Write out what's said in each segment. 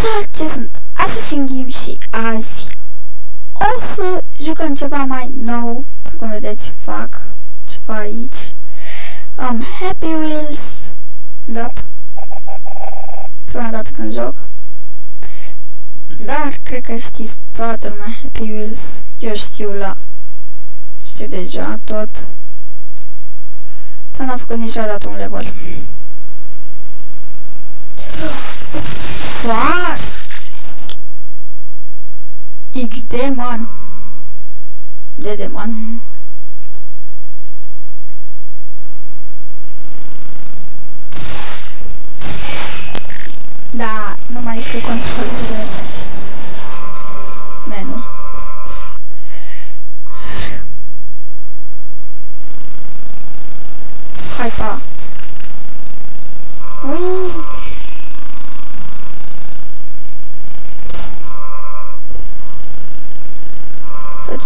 Salut, ce sunt Assassin Game și azi o să jucăm ceva mai nou, cum vedeți fac ceva aici. Am Happy Wheels, da, prima dată când joc. Dar cred că știți toată lumea Happy Wheels, eu știu la, știu deja tot. Dar n-am făcut niciodată un level. Fuck! XD, man. DD, man. Da, nu mai este controlul de menu. Hai, pa. Ui!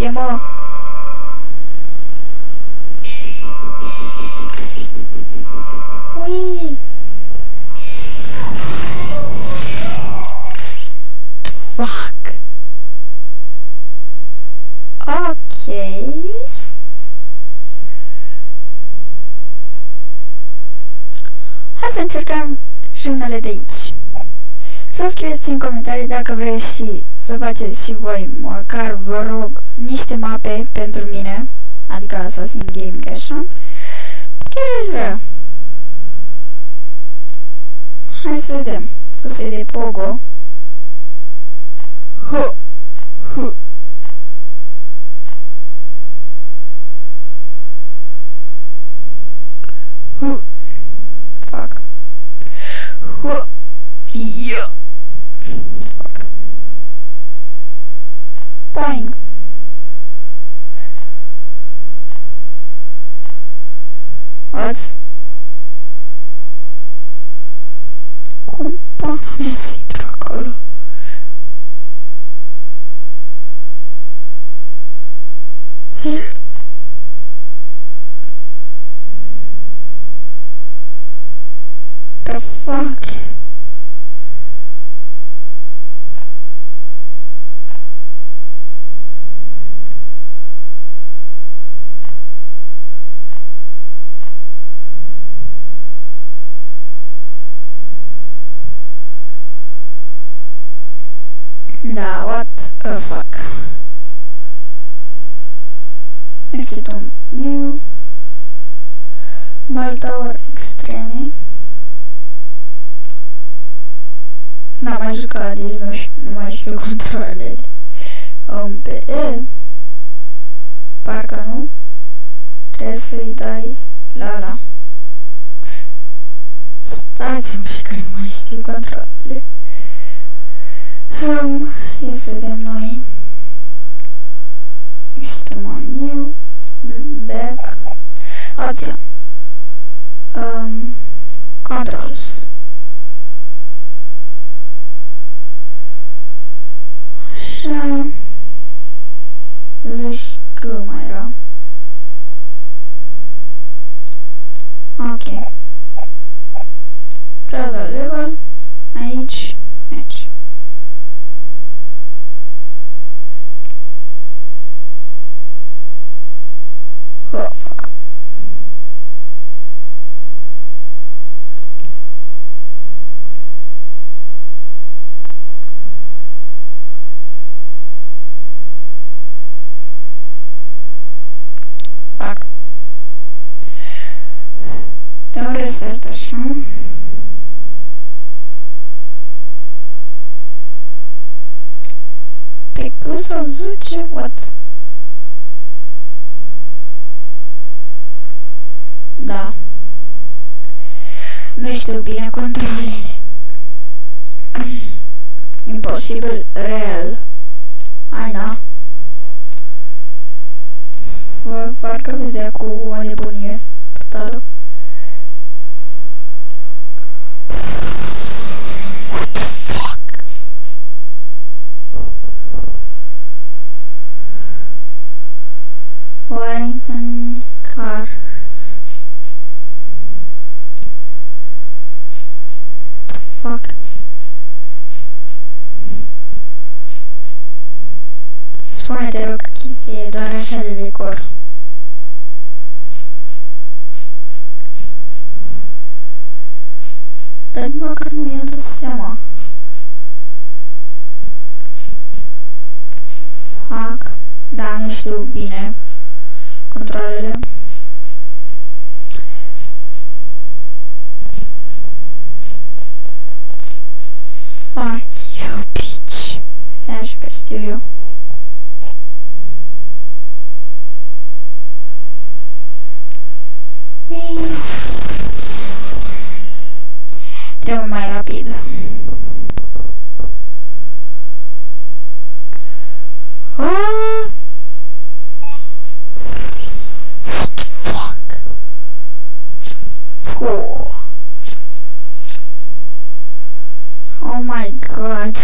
Tot e, mă. Ui! Fuck. Ok. Hai să încercăm junele de aici. Să scrieți în comentarii dacă vreți și să faceți și voi, măcar vă rog, niște mape pentru mine, adică Assassin Game așa. Chiar aș vrea. Hai să vedem. O să de Pogo. Fuck? Da, what a fuck. Exit un new Maltower N-am mai jucat, deci nu, știu, nu mai știu controlele. Um, pe E. Parcă nu. Trebuie să-i dai la la. Stați un pic că nu mai știu controlele. Um, ia să vedem noi. Este un new, back, option, um, controls. Așa, zici că mai era. Ok. Browser level, aici, aici. Oh, fuck. Fuck. Dau reset așa. Pe cât să zice, what? Da. Nu știu bine controlele. Imposibil real. Hai, da. Vă parcă vizea cu o nebunie totală. What the fuck? Cars. What the fuck? Sonra da bakıp izleye dönüşe dedik. Da, nu știu bine controlele. Fuck you, bitch. Stai așa că știu eu. Ui. Trebuie mai rapid. Ah! What the fuck? Four. Oh my god.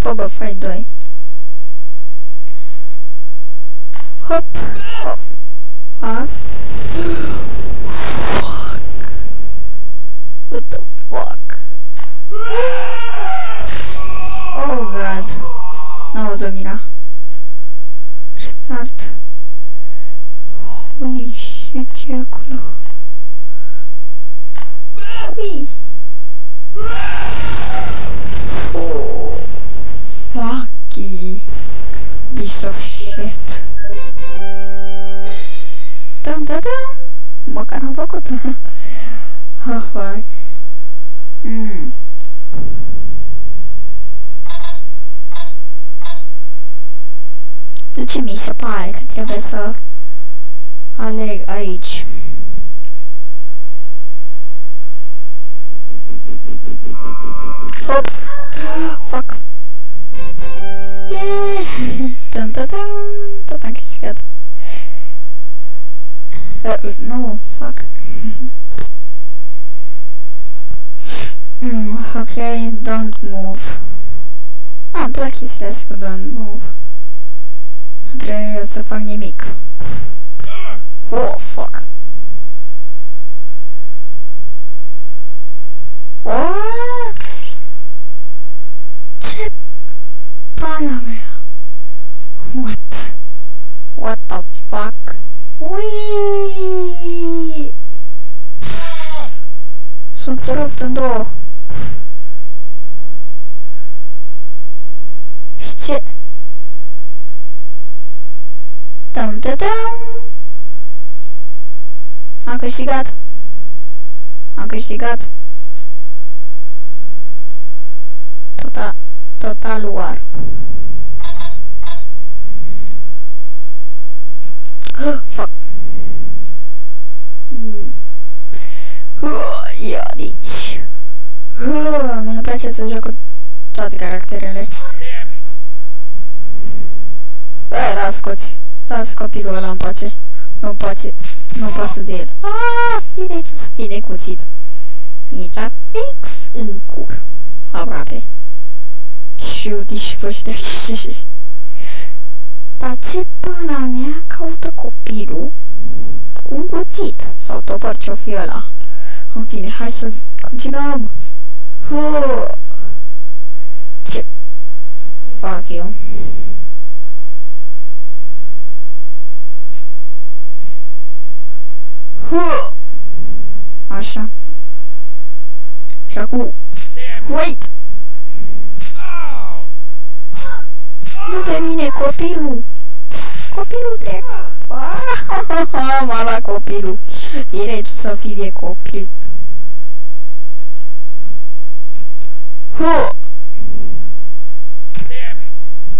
Boba Fett 2. Hop. Oh. Fuck. fuck. What the fuck? Oh god. N-au Zamira. Restart. Holy shit, ce e acolo? Ui. Oh. Fucky. Piece of shit. Dam, da, dam. Măcar am făcut. oh, fuck. De ce mi se pare că trebuie să aleg aici? Hop! Fuck! Yeah! Dun, dun, dun. Tot am câștigat. Uh, nu, fuck. Mm, ok, don't move. Ah, îmi plac chestiile astea cu don't move. Nu trebuie să fac nimic. Oh, fuck. Oh! Ce pana mea? What? What the fuck? Ui! Sunt rupt în două. Și ce? Dam, da, dam. Am câștigat. Am câștigat. Total, total war. Fuck. Mm. Uh, ia nici. Uh, mi-e place să joc cu toate caracterele. Bă, las scoți. Las copilul ăla în pace. Nu-mi place. Nu pasă de el. Ah, e rece să fie necuțit. Intra fix în cur. Aproape. Și uite și pe ăștia. Dar ce pana mea caută copilul cu un cuțit? Sau topăr ce-o fi ăla? În fine, hai să continuăm. Huh. Ce fac eu? Huh. Așa. Și acum... Wait! Nu pe mine, copilul! Copilul de... M-a luat copilul. E rece să fii de copil. Huh.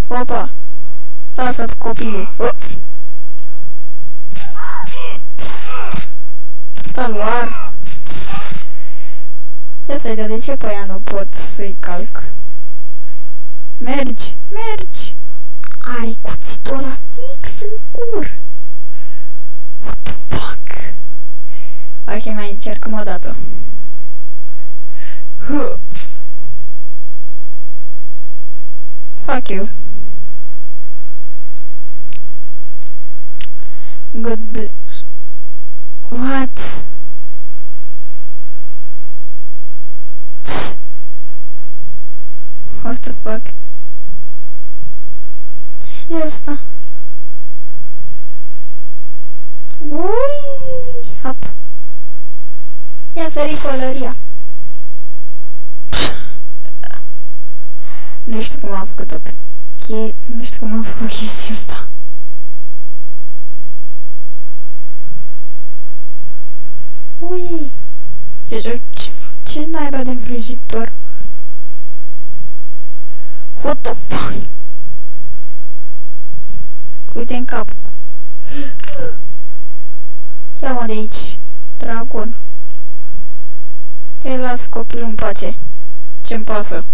Opa! Lasă copilul. Oh. Total war. Ia să de ce pe ea nu pot să-i calc? Mergi, mergi! Are cuțitul ăla fix în cur! What the fuck? Ok, mai încercăm o dată. Huh. Fuck you. Good bl- What? What the fuck? E asta. Ui, hap. Ia sări pălăria. nu știu cum am făcut-o pe che... Nu știu cum am făcut chestia asta. Ui. Ce, ce naiba de învrăjitor? What the fuck? Uite în cap. Ia-mă de aici, dragon. Ei, las copilul în pace. Ce-mi pasă?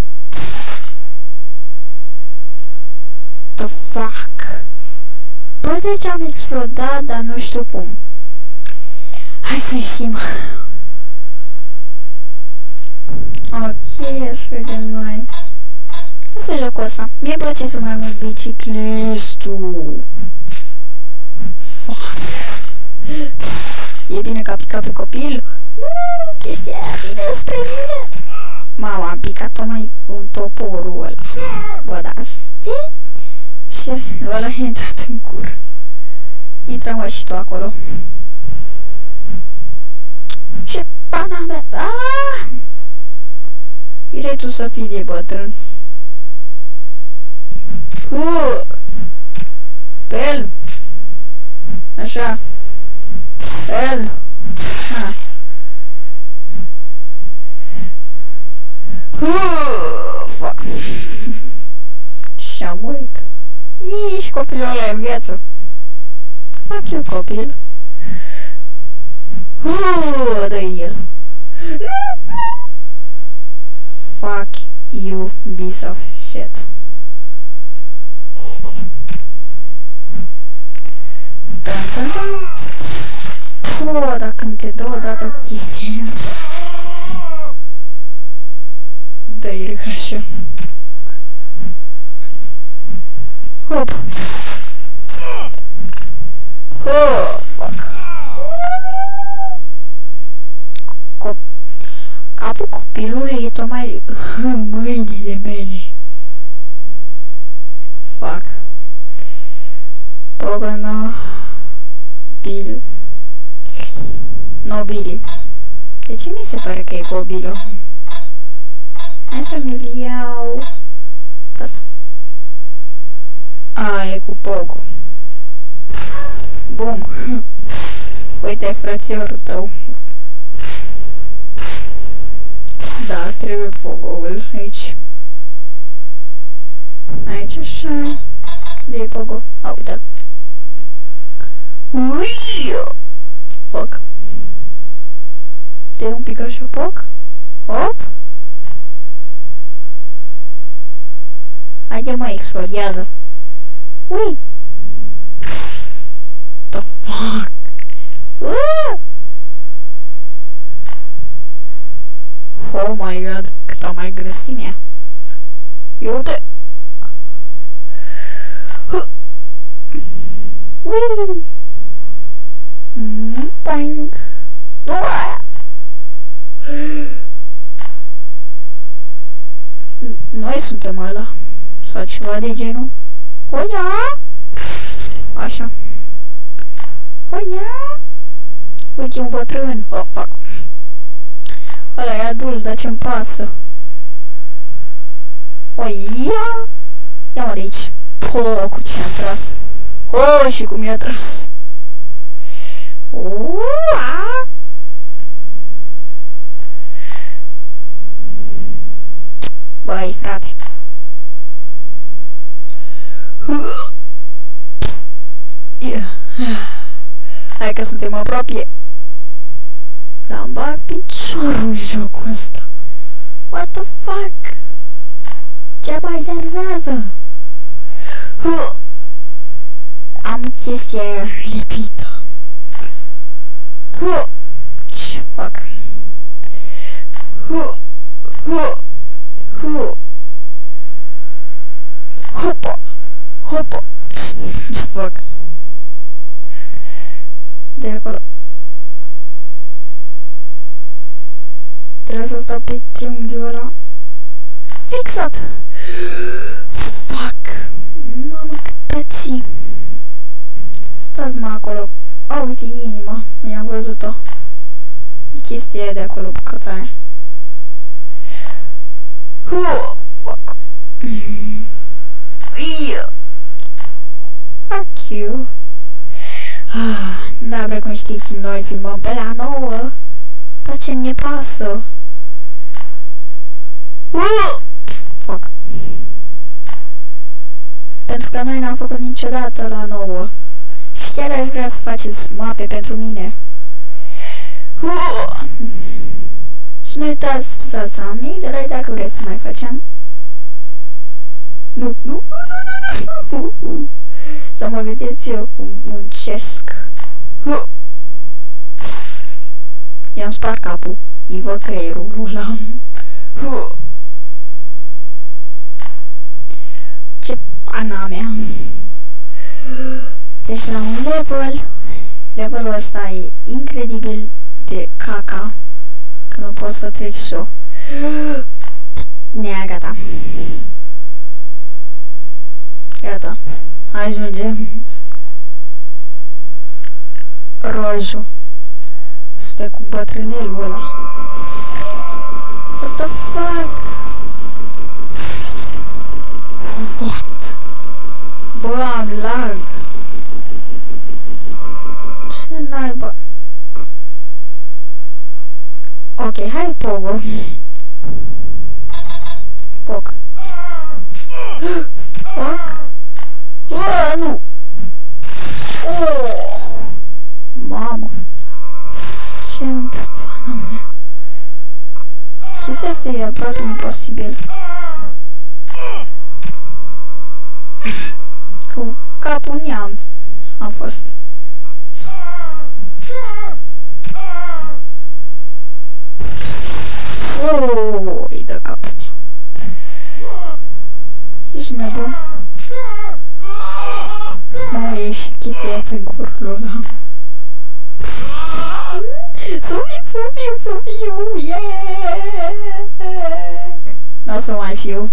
The fuck? Bă, deci am explodat, dar nu știu cum. Hai să ieșim. Ok, să vedem noi. Asta e jocul ăsta. Mie îmi place să mai mult biciclistul. Fuck. E bine că a picat pe copil? Nu, chestia aia vine spre mine. Mama, a picat-o mai un toporul ăla. Bă, da, stii? Și ăla a intrat în cur. Intră mă și tu acolo. Ce pana mea? Ah! Irei tu să fii de bătrân. Uh! Pel! Așa. Pel! Ha. Uh, fuck. Și-a murit. Ești copilul ăla în viață. Fac eu copil. Uh, dă-i el. Fuck you, piece of shit. Dun, dun, dun. Puh, dacă îmi te dă odată cu chestia aia. Dă-i așa. Hop. Oh, fuck. Cop Capul copilului e tocmai în mâinile mele. Fuck. Pogano. Bill. Nobili. De ce mi se pare că e Gobilo? Hai să mi-l iau... Asta. A, e cu Pogo. Bum. Uite, frățiorul tău. Da, îți trebuie Pogo-ul aici. Aici așa. De e Pogo. A, uite-l. Fuck. De un pic așa, poc. Hop. Haide mă, explodează. Ui! The fuck? Uh! Oh my god, cât mai grăsimea. Ia uite! Ui! Mm, boing! Uah! Noi suntem ăla. Sau ceva de genul. Oia! Așa. Oia! Uite un bătrân. Oh, fuck. Ăla e adult, dar ce-mi pasă? Oia! Ia-mă de aici. Po, cu ce am tras. Oh, și cum i-a tras. Ua! Băi, frate. Hai că suntem aproape. Dar îmi bag piciorul în jocul ăsta. What the fuck? Ce mai enervează? Am chestia aia lipită. Ce fac? Hopa! Hopa! Ce fac? De acolo. Trebuie să stau pe triunghiul ăla. Fixat! Fuck! Mamă, cât păci. Stați-mă acolo. Oh, uite, inima. I-am văzut-o. E chestia de acolo, bucata aia. Oh, fuck. Yeah. Fuck you. Ah, da, precum știți, noi filmăm pe la nouă. Dar ce ne pasă? Uh! Fuck. Pentru că noi n-am făcut niciodată la nouă. Și chiar aș vrea să faceți mape pentru mine. Uh! Și nu uitați să apăsați amigdala dacă vreți să mai facem. Nu, nu, nu, nu, nu. Să mă vedeți eu cum muncesc. Uh! I-am spart capul. Îi văd creierul ăla. Uh! Ce pana mea. Deci la un level, levelul ăsta e incredibil de caca. Că nu pot să trec și eu. Nea, gata. Gata. Ajunge. Roju. Stă cu bătrânelul ăla. What the fuck? What? Bă, am lag. Ce naiba? Ok, hai Pogo. Pog. Fuck. Bă, nu. Oh. Mamă. Ce întâmplă mea? Chestia asta e aproape imposibil. Cu capul neam am fost. Oh, îi dă capul meu. Ești nebun? M-a ieșit chestia pe gurul ăla. Să fiu, să fiu, să fiu, yeah! Nu o să mai fiu.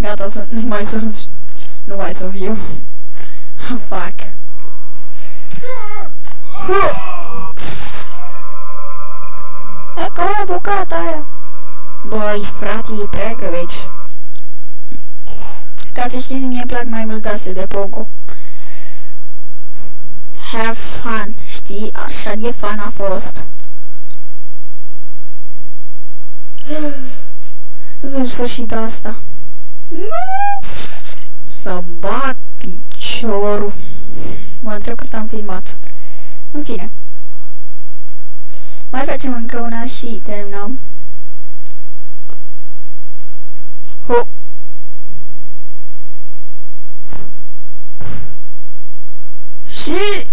Gata, să, nu mai să, nu mai să fiu. Fuck. E că mai bucata aia. Băi, frate, e prea greu aici. Ca să știți, mie plac mai mult astea de Pogo. Have fun, știi? Așa de fun a fost. În sfârșit asta. Nu! Să-mi bat piciorul. Mă întreb cât am filmat. În fine. Mai facem încă una și terminăm. Ho! Și...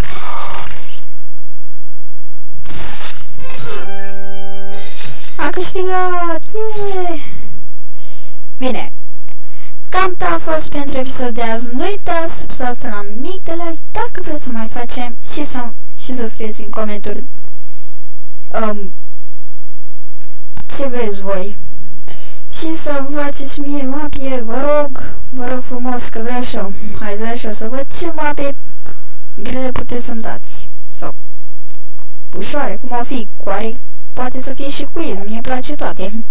A câștigat! Yeah! Bine. Cam a fost pentru episod de azi. Nu uitați să apăsați la mic de like dacă vreți să mai facem și să, și să scrieți în comentarii um, ce vreți voi. Și să faceți mie mapie, vă rog, vă rog frumos că vreau și eu. Hai, vreau și eu să văd ce mape grele puteți să-mi dați. Sau ușoare, cum o fi, cu are, poate să fie și quiz, mie place toate.